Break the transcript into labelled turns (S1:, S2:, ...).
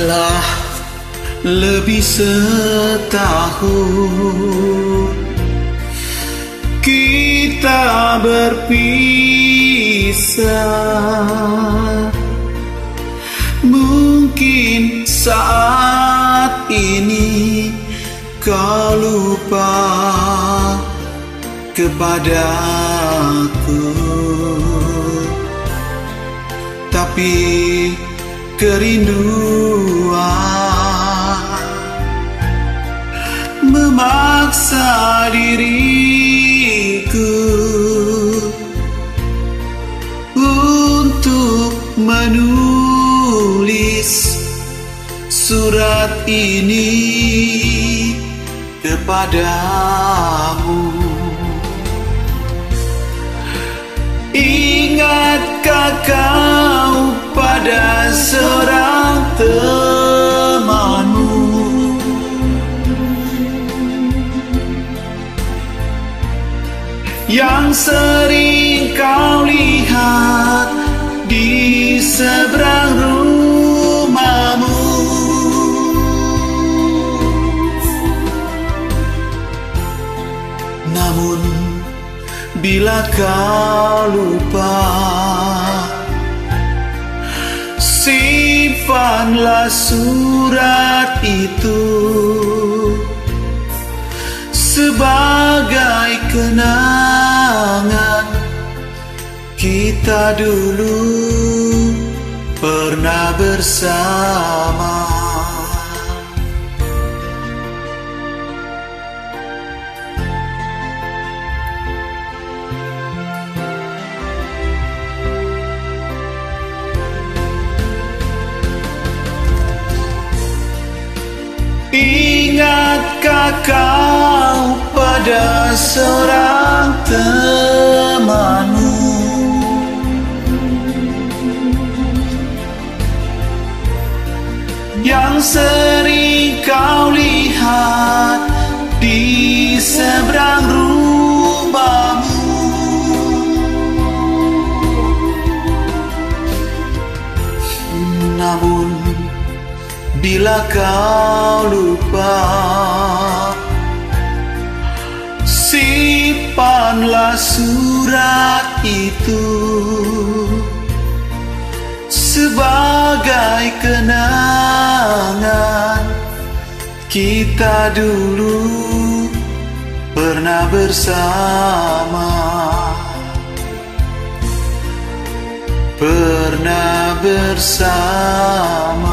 S1: Telah lebih setahun. Kita berpisah. Mungkin saat ini kau lupa kepadaku. Tapi kerinduan memaksa diriku untuk menulis surat ini kepadamu. Yang sering kau lihat di seberang rumahmu. Namun bila kau lupa Simpanlah surat itu Sebagai kenangan Kita dulu pernah bersama. Ingatkah kau pada seorang temanmu Yang sering kau lihat di seberang rumahmu. Namun Bila kau lupa Simpanlah surat itu Sebagai kenangan Kita dulu pernah bersama. Pernah bersama